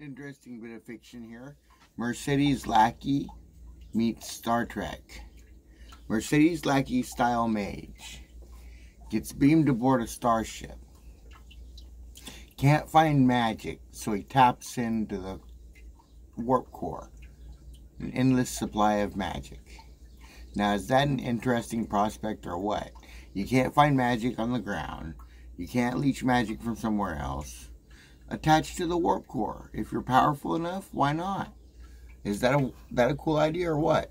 Interesting bit of fiction here. Mercedes Lackey meets Star Trek. Mercedes Lackey style mage gets beamed aboard a starship. Can't find magic, so he taps into the warp core. An endless supply of magic. Now, is that an interesting prospect or what? You can't find magic on the ground. You can't leech magic from somewhere else attached to the warp core. If you're powerful enough, why not? Is that a that a cool idea or what?